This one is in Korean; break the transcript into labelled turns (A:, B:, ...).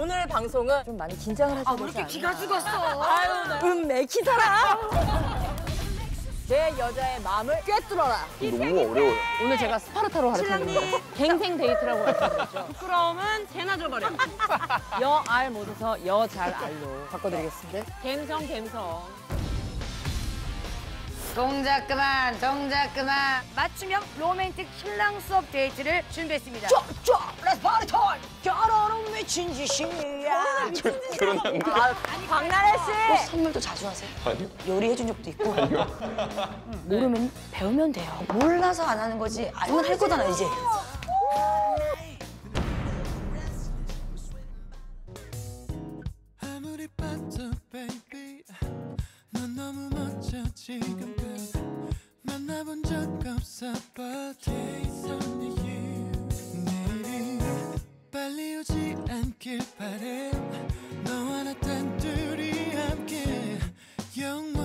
A: 오늘 방송은
B: 좀 많이 긴장을 하셔야 되지 않나?
A: 기가 죽었어. 아유, 나. 음, 맥히사라. 내 여자의 마음을 꿰뚫어라.
C: 너무 어려워요.
B: 오늘 제가 스파르타로 가르쳤는데 갱생 데이트라고 가르쳐드렸죠.
A: 부끄러움은 개나 줘버려.
B: 여알못에서 여잘알로 바꿔드리겠습니다.
A: 갬성, 갬성.
D: 동작 그만, 동작 그만. 맞춤형 로맨틱 신랑 수업 데이트를 준비했습니다.
A: 쪼! Let's party 미친 짓이야.
C: 결혼한다.
A: 아, 박나래 씨!
D: 선물도 자주 하세요?
C: 아니요.
D: 요리해준 적도 있고. 모르면 배우면 돼요. 몰라서 안 하는 거지. 알면 할 거잖아, 이제.
E: 지금껏 만나본 적 없어 but it's only you 안길 바래 너와 나 단둘이 함께 영원